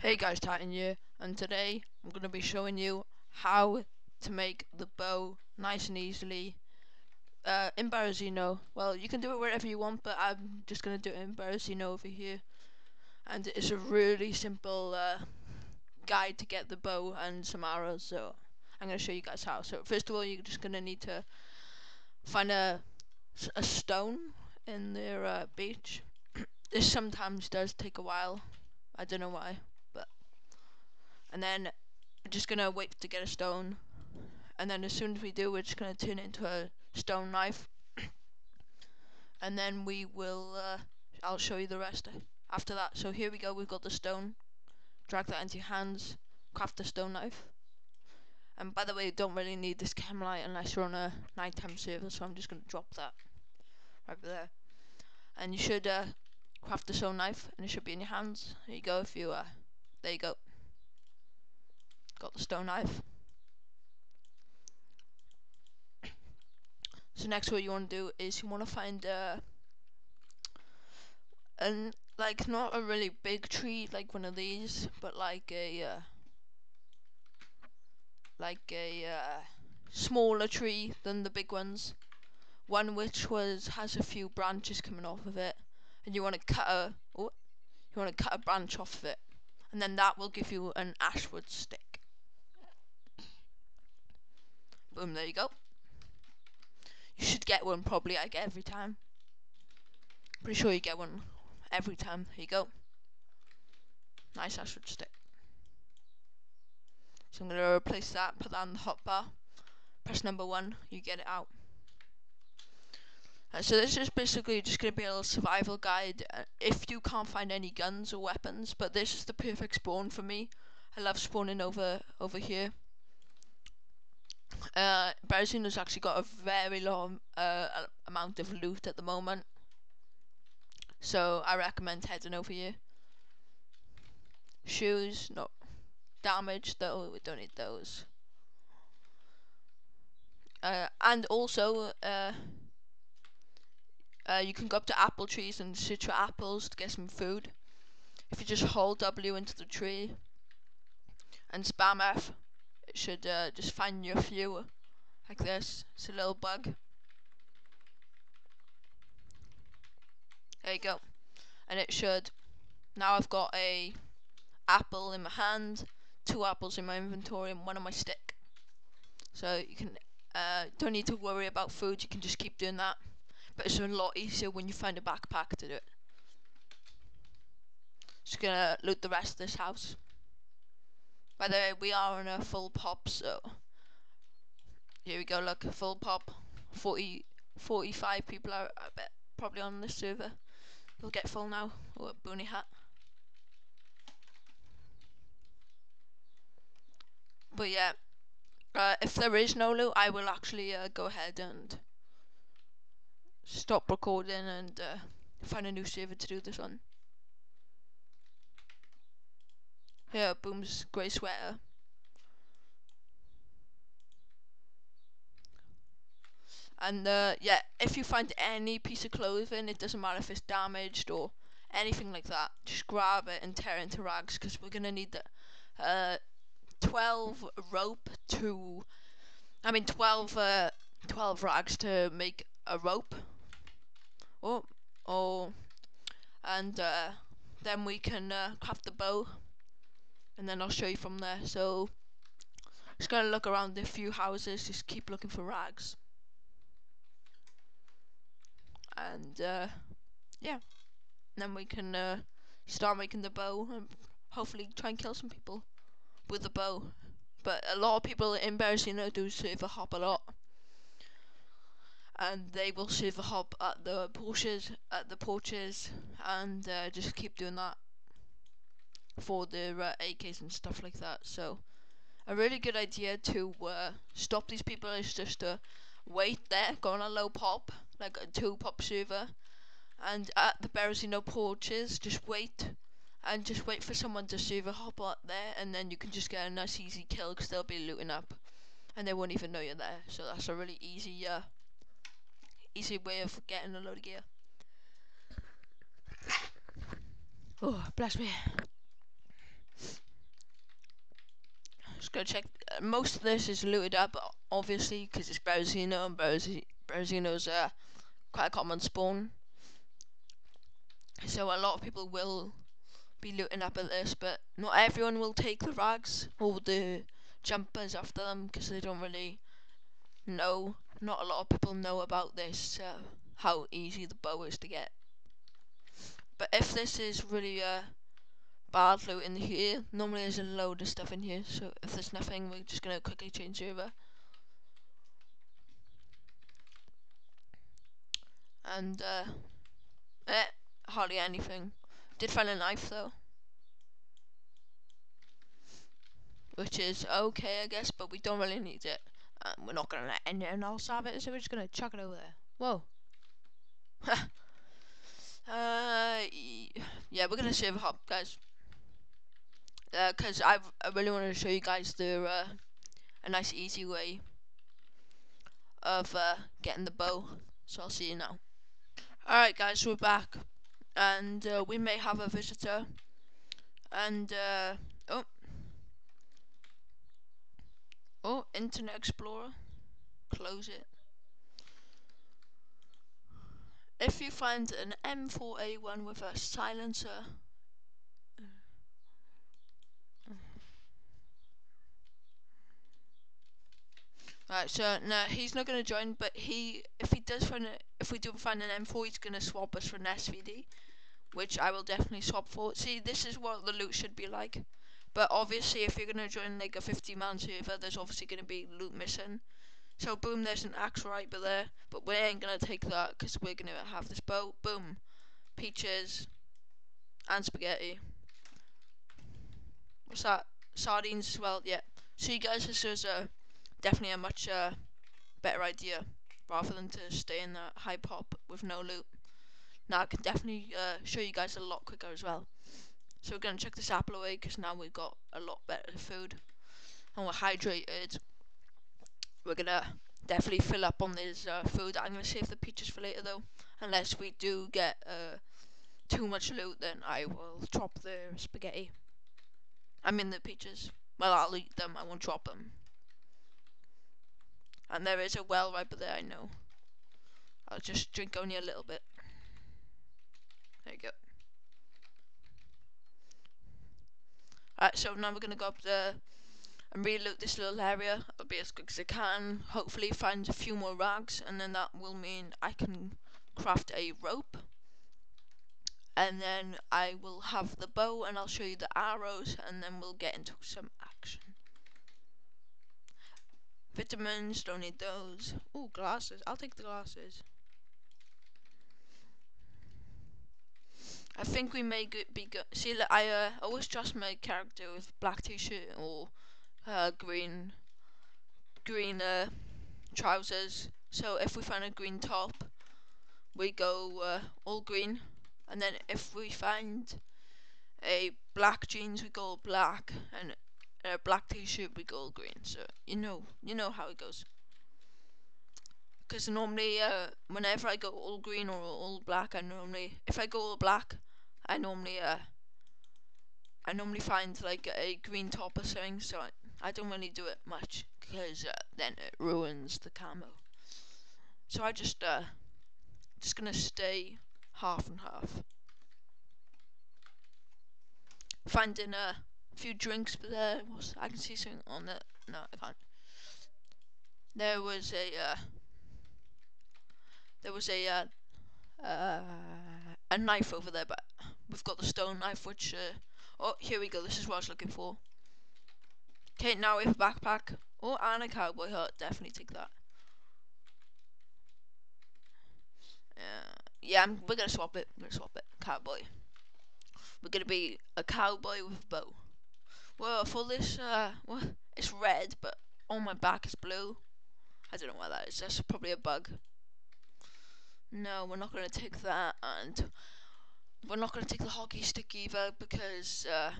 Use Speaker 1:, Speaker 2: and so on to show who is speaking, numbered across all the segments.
Speaker 1: Hey guys, Titann here, and today I'm going to be showing you how to make the bow nice and easily uh, in Berezino. Well, you can do it wherever you want, but I'm just going to do it in Berezino over here. And it's a really simple uh, guide to get the bow and some arrows, so I'm going to show you guys how. So first of all, you're just going to need to find a, a stone in their uh, beach. this sometimes does take a while. I don't know why and then we're just gonna wait to get a stone. And then as soon as we do we're just gonna turn it into a stone knife. And then we will uh, I'll show you the rest after that. So here we go we've got the stone. Drag that into your hands. Craft the stone knife. And by the way you don't really need this camera light unless you're on a nighttime server so I'm just gonna drop that right there. And you should uh, craft the stone knife and it should be in your hands. There you go if you uh, there you go Got the stone knife. So next what you want to do is you want to find a, and like not a really big tree like one of these, but like a uh, like a uh, smaller tree than the big ones. One which was has a few branches coming off of it, and you want to cut a oh, you want to cut a branch off of it, and then that will give you an ashwood stick. Boom, there you go. You should get one probably like every time. Pretty sure you get one every time. Here you go. Nice ashwood stick. So I'm going to replace that, put that on the hotbar. Press number one, you get it out. Uh, so this is basically just going to be a little survival guide uh, if you can't find any guns or weapons, but this is the perfect spawn for me. I love spawning over over here. Uh, has actually got a very long uh, amount of loot at the moment. So I recommend heading over here. Shoes, no. Damage, though, we don't need those. Uh, and also, uh, uh, you can go up to apple trees and for apples to get some food. If you just hold W into the tree and spam F, should uh, just find you a few like this. It's a little bug. There you go. And it should. Now I've got a apple in my hand, two apples in my inventory, and one on my stick. So you can uh, don't need to worry about food. You can just keep doing that. But it's a lot easier when you find a backpack to do it. Just gonna loot the rest of this house. By the way, we are on a full pop, so here we go. Look, full pop. 40, 45 people are, I bet, probably on this server. We'll get full now. Oh, boonie hat. But yeah, uh, if there is no loot, I will actually uh, go ahead and stop recording and uh, find a new server to do this on. Yeah, Boom's grey sweater. And uh, yeah, if you find any piece of clothing, it doesn't matter if it's damaged or anything like that, just grab it and tear it into rags because we're gonna need the uh, 12 rope to, I mean 12, uh, 12 rags to make a rope. Oh, oh, and uh, then we can uh, craft the bow and then I'll show you from there. So just gonna look around a few houses, just keep looking for rags. And uh, yeah, then we can uh, start making the bow and hopefully try and kill some people with the bow. But a lot of people in Berezino do server hop a lot. And they will server hop at the porches, at the porches, and uh, just keep doing that for the uh, AKs and stuff like that. So a really good idea to uh, stop these people is just to wait there, go on a low pop, like a two pop server, and at the Berezino porches, just wait and just wait for someone to server hop up there, and then you can just get a nice easy kill because they'll be looting up, and they won't even know you're there. So that's a really easy, uh, easy way of getting a load of gear. Oh, bless me. Gonna check. Uh, most of this is looted up, obviously, because it's Berezino, and Berezino's uh, quite a common spawn. So a lot of people will be looting up at this, but not everyone will take the rags or the jumpers after them because they don't really know. Not a lot of people know about this, uh, how easy the bow is to get. But if this is really uh, bad loot in here, normally there's a load of stuff in here, so if there's nothing, we're just gonna quickly change over. And, uh, eh, hardly anything. Did find a knife though. Which is okay, I guess, but we don't really need it. Um, we're not gonna let anyone else have it, so we're just gonna chuck it over there. Whoa. uh, yeah, we're gonna save a hop, guys. Because uh, I really want to show you guys the uh, a nice easy way of uh, getting the bow. So I'll see you now. Alright guys, we're back. And uh, we may have a visitor. And uh, oh. Oh Internet Explorer. Close it. If you find an M4A1 with a silencer Right, so no, he's not going to join, but he, if he does find a, if we do find an M4, he's going to swap us for an SVD which I will definitely swap for. See, this is what the loot should be like. But obviously, if you're going to join like a 50 man server, there's obviously going to be loot missing. So boom, there's an axe right there. But we ain't going to take that because we're going to have this boat. Boom. Peaches. And spaghetti. What's that? Sardines as well, yeah. So you guys, this is uh, definitely a much uh, better idea. Rather than to stay in the high pop with no loot. Now I can definitely uh, show you guys a lot quicker as well. So we're going to chuck this apple away because now we've got a lot better food. And we're hydrated. We're going to definitely fill up on this uh, food. I'm going to save the peaches for later though. Unless we do get uh, too much loot then I will drop the spaghetti. I mean the peaches. Well I'll eat them, I won't drop them. And there is a well right there I know. I'll just drink only a little bit. There you go. Alright, so now we're going to go up there and reloot this little area. I'll be as quick as I can. Hopefully find a few more rags and then that will mean I can craft a rope. And then I will have the bow and I'll show you the arrows and then we'll get into some action. Vitamins, don't need those. Oh, glasses. I'll take the glasses. I think we may be good. See, like, I uh, always trust my character with black t-shirt or uh, green, green uh, trousers. So if we find a green top, we go uh, all green, and then if we find a black jeans, we go black, and a black t-shirt, we go all green. So you know, you know how it goes because normally uh, whenever I go all green or all black I normally if I go all black I normally uh I normally find like a green top or something, so I, I don't really do it much because uh, then it ruins the camo. So I just uh just gonna stay half and half. Finding a few drinks, but there was I can see something on there. No, I can't. There was a uh, there was a uh, uh, a knife over there, but we've got the stone knife, which, uh, oh, here we go, this is what I was looking for. Okay, now we have a backpack. Oh, and a cowboy hat, definitely take that. Uh, yeah, I'm, we're gonna swap it, we're gonna swap it, cowboy. We're gonna be a cowboy with a bow. Well, for this, uh, well, it's red, but on my back is blue. I don't know why that is, that's probably a bug. No, we're not gonna take that, and we're not going to take the hockey stick either because uh,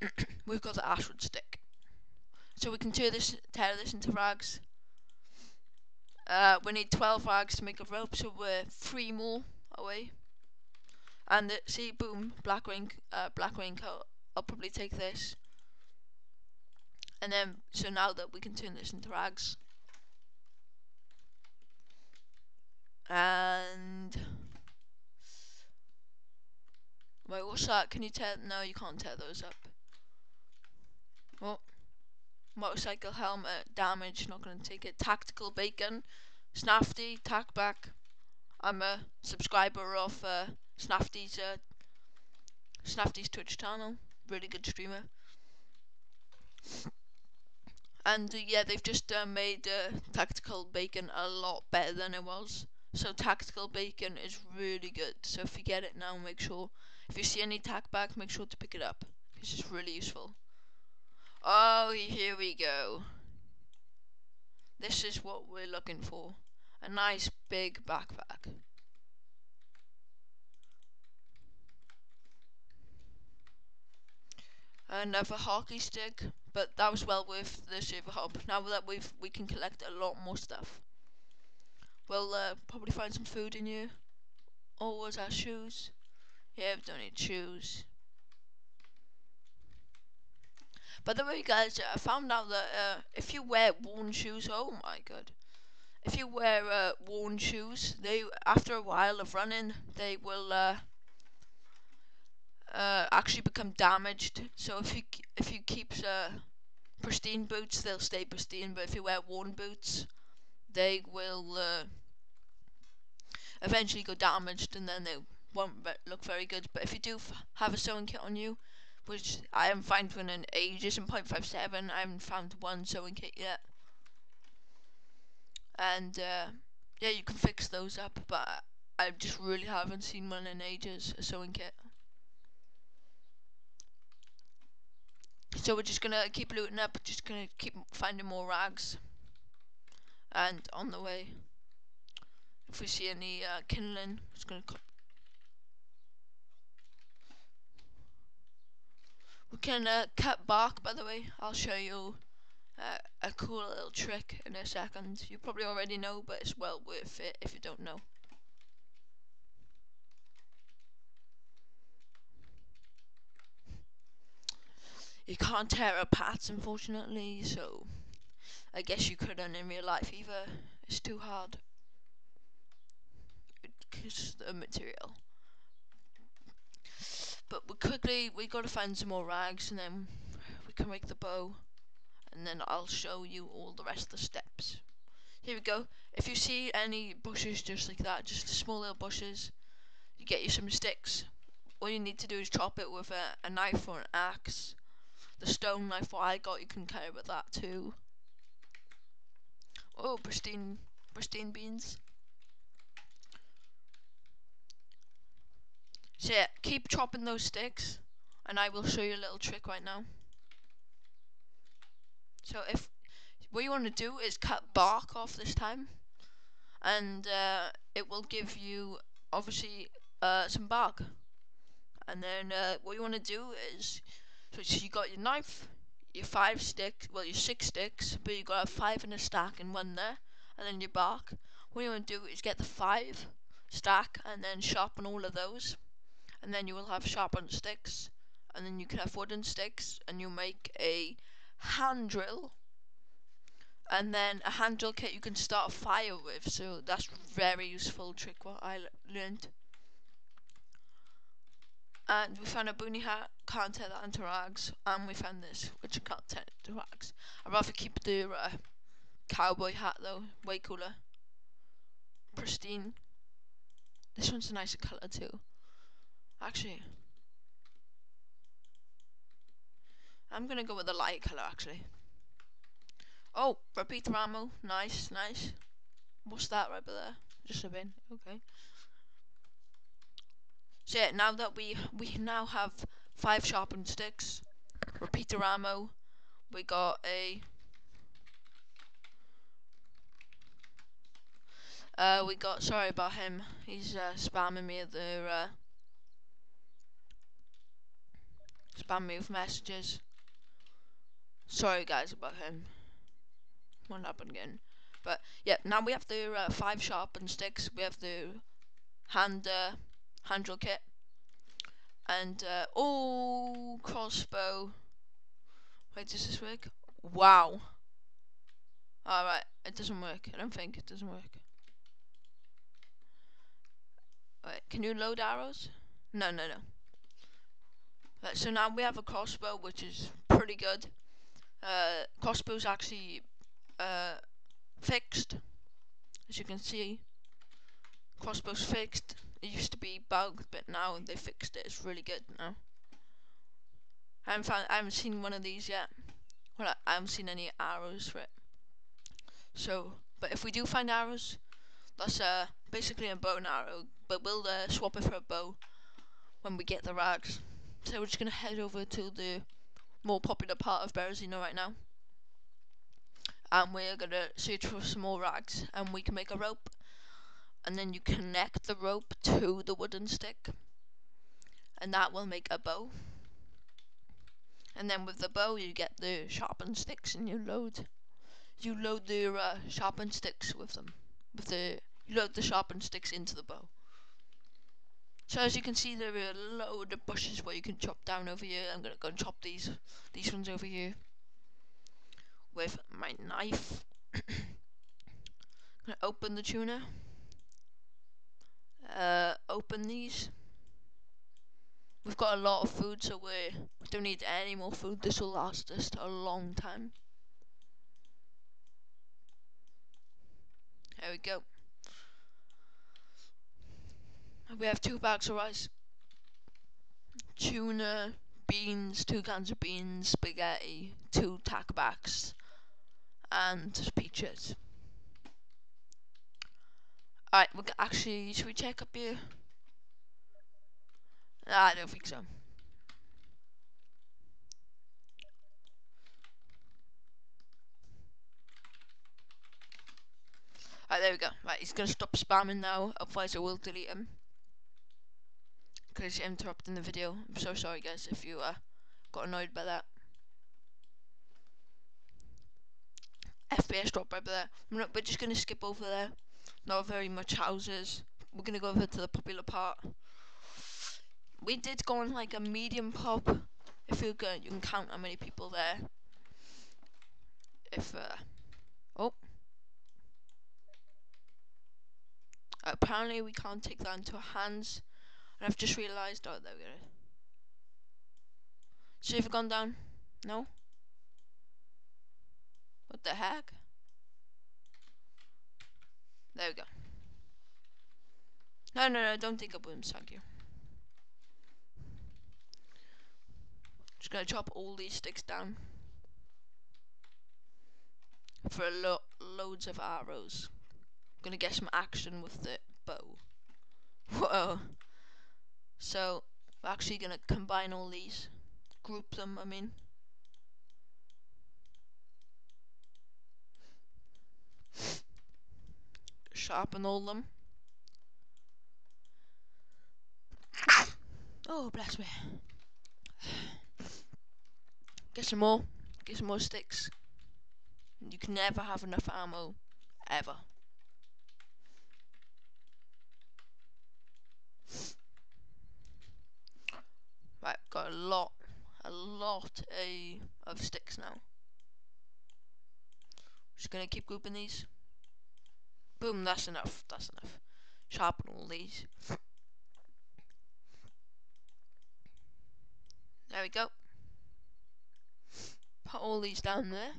Speaker 1: we've got the ashwood stick. So we can tear this, tear this into rags. Uh, we need 12 rags to make a rope, so we're three more away. And uh, see, boom, black rain, uh, black raincoat. I'll probably take this. And then, so now that we can turn this into rags. And... Wait, what's that? Can you tear... No, you can't tear those up. Oh. Motorcycle helmet, damage, not gonna take it. Tactical bacon, Snafty, tack back. I'm a subscriber of uh, Snafty's, uh, Snafty's Twitch channel. Really good streamer. And uh, yeah, they've just uh, made uh, Tactical Bacon a lot better than it was. So Tactical Bacon is really good. So if you get it now, make sure, if you see any tack back, make sure to pick it up. It's just really useful. Oh, here we go. This is what we're looking for. A nice big backpack. Another hockey stick, but that was well worth the server hop. Now that we've we can collect a lot more stuff. We'll uh, probably find some food in here. Oh, was our shoes? Yeah, we don't need shoes. By the way, guys, I found out that uh, if you wear worn shoes, oh my god, if you wear uh, worn shoes, they after a while of running, they will uh, uh actually become damaged. So if you if you keep uh, pristine boots, they'll stay pristine. But if you wear worn boots, they will uh, eventually go damaged, and then they won't look very good. But if you do have a sewing kit on you, which I haven't found one in ages in 0.57. I haven't found one sewing kit yet. And uh, yeah, you can fix those up, but I just really haven't seen one in ages, a sewing kit. So we're just gonna keep looting up, just gonna keep finding more rags. And on the way, if we see any uh, kindling, just gonna We can uh, cut bark, by the way. I'll show you uh, a cool little trick in a second. You probably already know, but it's well worth it if you don't know. You can't tear up hats, unfortunately, so I guess you couldn't in real life either. It's too hard. It's the material. But we quickly, we gotta find some more rags and then we can make the bow. And then I'll show you all the rest of the steps. Here we go. If you see any bushes just like that, just small little bushes, you get you some sticks. All you need to do is chop it with a, a knife or an axe. The stone knife what I got, you can carry with that too. Oh, pristine, pristine beans. So yeah, keep chopping those sticks, and I will show you a little trick right now. So if what you want to do is cut bark off this time, and uh, it will give you obviously uh, some bark. And then uh, what you want to do is, so, you got your knife, your five sticks, well your six sticks, but you got five in a stack and one there, and then your bark. What you want to do is get the five stack and then sharpen all of those and then you will have sharpened sticks, and then you can have wooden sticks, and you make a hand drill, and then a hand drill kit you can start a fire with, so that's very useful trick what I learned. And we found a boonie hat, can't tear that into rags, and we found this, which into rags. I'd rather keep the uh, cowboy hat though, way cooler. Pristine. This one's a nicer colour too. Actually, I'm gonna go with the light color actually. Oh, repeater ammo. Nice, nice. What's that right there? Just a bin. Okay. So yeah, now that we we now have five sharpened sticks, repeater ammo, we got a uh we got sorry about him. He's uh, spamming me the uh, spam me with messages. Sorry guys about him. Won't happen again. But yeah, now we have the uh, five sharpened sticks. We have the hand uh, hand drill kit, and uh, oh crossbow. Wait, does this work? Wow. Alright, it doesn't work. I don't think it doesn't work. Alright, can you load arrows? No, no, no. Right, so now we have a crossbow, which is pretty good. Uh, crossbow's actually uh, fixed, as you can see. Crossbow's fixed. It used to be bugged, but now they fixed it. It's really good now. I haven't found, I haven't seen one of these yet. Well, I haven't seen any arrows for it. So, but if we do find arrows, that's uh, basically a bow and arrow, but we'll uh, swap it for a bow when we get the rags. So we're just gonna head over to the more popular part of Berezino right now. And we're gonna search for some more rags and we can make a rope. And then you connect the rope to the wooden stick. And that will make a bow. And then with the bow you get the sharpened sticks and you load you load the uh, sharpened sticks with them. With the you load the sharpened sticks into the bow. So as you can see, there are a load of bushes where you can chop down over here. I'm gonna go and chop these these ones over here with my knife. I'm gonna open the tuna. Uh, open these. We've got a lot of food, so we don't need any more food. This will last us a long time. There we go. We have two bags of rice. Tuna, beans, two cans of beans, spaghetti, two tack backs, and peaches. Alright, we actually, should we check up here? Nah, I don't think so. Alright, there we go. Right, he's gonna stop spamming now, otherwise I will delete him because interrupting the video. I'm so sorry guys if you uh, got annoyed by that. FPS drop right there. Not, we're just to skip over there. Not very much houses. We're to go over to the popular part. We did go on like a medium pop. If you can, you can count how many people there. If, uh, oh. Apparently we can't take that into our hands. And I've just realised, oh, there we go. Should have gone down? No? What the heck? There we go. No, no, no, don't think of booms, thank you. Just gonna chop all these sticks down. For lo loads of arrows. Gonna get some action with the bow. Whoa. So we're actually to combine all these, group them, I mean. Sharpen all them. Oh, bless me. Get some more. Get some more sticks. You can never have enough ammo. Ever. Right, got a lot, a lot a, of sticks now. Just gonna keep grouping these. Boom, that's enough, that's enough. Sharpen all these. There we go. Put all these down there.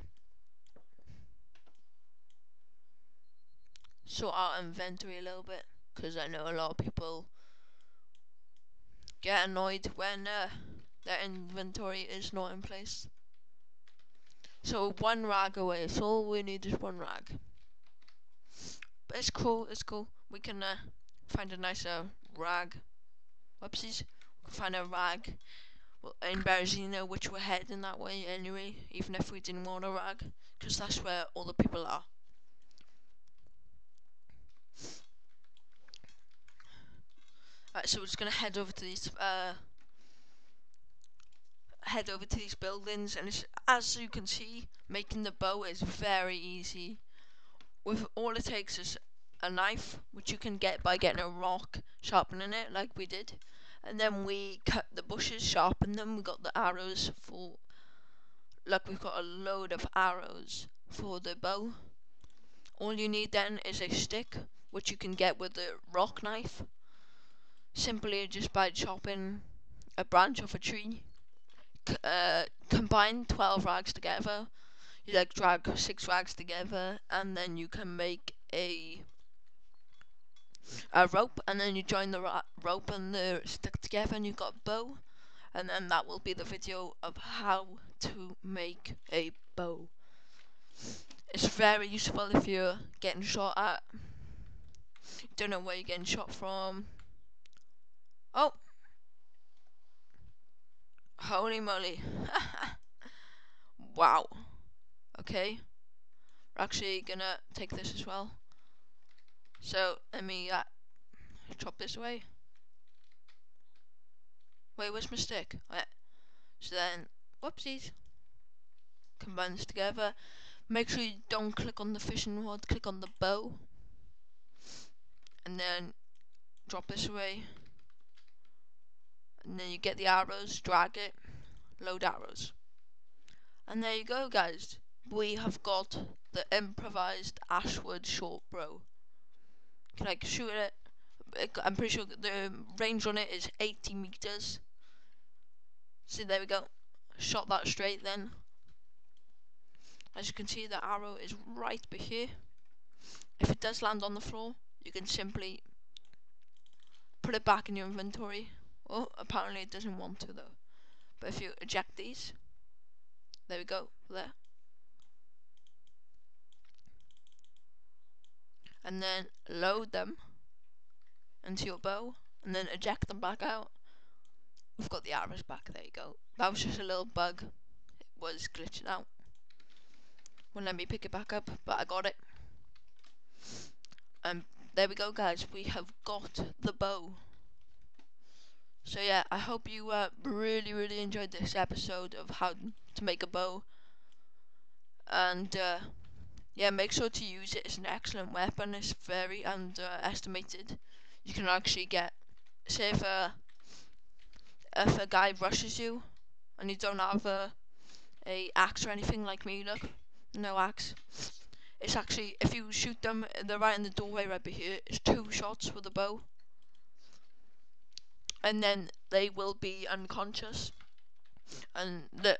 Speaker 1: Sort out inventory a little bit, because I know a lot of people get annoyed when uh, their inventory is not in place. So one rag away, so all we need is one rag. But it's cool, it's cool. We can uh, find a nicer rag. Whoopsies. We can find a rag well, in Berezino, which we're heading that way anyway, even if we didn't want a rag, because that's where all the people are. Right, so we're just gonna head over to these uh, head over to these buildings, and as you can see, making the bow is very easy. With all it takes is a knife, which you can get by getting a rock, sharpening it like we did, and then we cut the bushes, sharpen them. We got the arrows for like we've got a load of arrows for the bow. All you need then is a stick, which you can get with a rock knife. Simply just by chopping a branch off a tree. C uh, combine 12 rags together. You like drag six rags together, and then you can make a a rope, and then you join the rope and the stick together, and you've got a bow. And then that will be the video of how to make a bow. It's very useful if you're getting shot at. Don't know where you're getting shot from. Oh! Holy moly. wow. Okay. We're actually gonna take this as well. So, let me uh, chop this away. Wait, where's my stick? Right. So then, whoopsies. Combine this together. Make sure you don't click on the fishing rod, click on the bow. And then drop this away. And then you get the arrows, drag it, load arrows. And there you go guys. We have got the improvised Ashwood short bow. Can I shoot it? I'm pretty sure the range on it is 80 meters. See, there we go. Shot that straight then. As you can see, the arrow is right here. If it does land on the floor, you can simply put it back in your inventory. Oh, apparently it doesn't want to though. But if you eject these, there we go, there. And then load them into your bow, and then eject them back out. We've got the arrows back, there you go. That was just a little bug. It was glitching out. Wouldn't let me pick it back up, but I got it. And um, there we go guys, we have got the bow. So yeah, I hope you uh, really, really enjoyed this episode of how to make a bow. And uh, yeah, make sure to use it. It's an excellent weapon. It's very underestimated. You can actually get, say if a, if a guy rushes you and you don't have a, a axe or anything like me, look, no axe. It's actually, if you shoot them, they're right in the doorway right here. It's two shots with a bow. And then they will be unconscious. And the,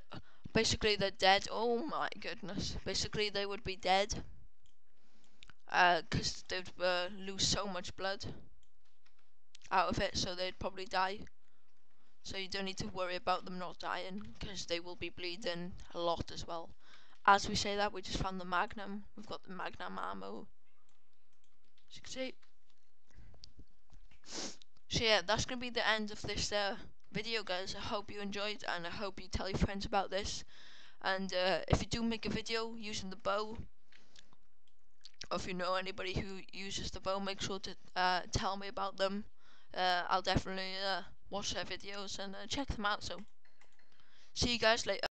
Speaker 1: basically they're dead. Oh my goodness. Basically they would be dead. Uh, they'd uh, lose so much blood out of it, so they'd probably die. So you don't need to worry about them not dying, because they will be bleeding a lot as well. As we say that, we just found the Magnum. We've got the Magnum ammo. As you can see. So yeah, that's going to be the end of this uh, video, guys. I hope you enjoyed, and I hope you tell your friends about this. And uh, if you do make a video using the bow, or if you know anybody who uses the bow, make sure to uh, tell me about them. Uh, I'll definitely uh, watch their videos and uh, check them out. So, see you guys later.